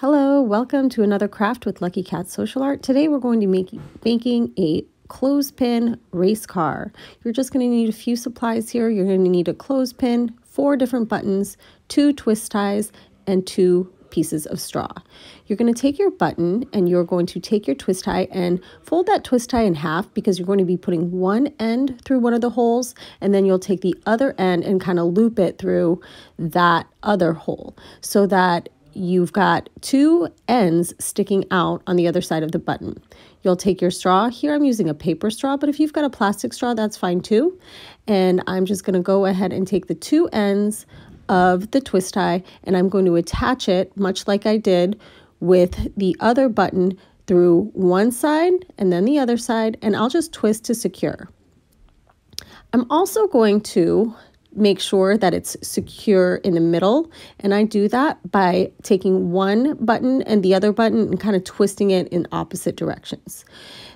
Hello, welcome to another craft with Lucky Cat Social Art. Today we're going to make making a clothespin race car. You're just going to need a few supplies here. You're going to need a clothespin, four different buttons, two twist ties, and two pieces of straw. You're going to take your button and you're going to take your twist tie and fold that twist tie in half because you're going to be putting one end through one of the holes and then you'll take the other end and kind of loop it through that other hole so that you've got two ends sticking out on the other side of the button. You'll take your straw. Here I'm using a paper straw, but if you've got a plastic straw, that's fine too. And I'm just going to go ahead and take the two ends of the twist tie and I'm going to attach it much like I did with the other button through one side and then the other side and I'll just twist to secure. I'm also going to make sure that it's secure in the middle. And I do that by taking one button and the other button and kind of twisting it in opposite directions.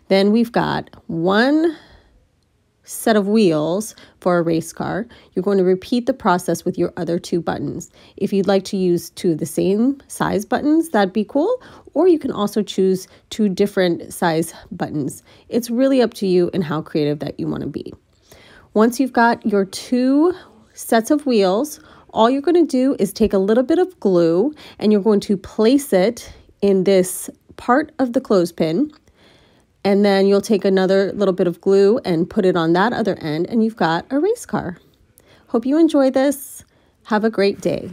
Then we've got one set of wheels for a race car. You're going to repeat the process with your other two buttons. If you'd like to use two of the same size buttons, that'd be cool. Or you can also choose two different size buttons. It's really up to you and how creative that you want to be. Once you've got your two sets of wheels, all you're going to do is take a little bit of glue and you're going to place it in this part of the clothespin. And then you'll take another little bit of glue and put it on that other end, and you've got a race car. Hope you enjoy this. Have a great day.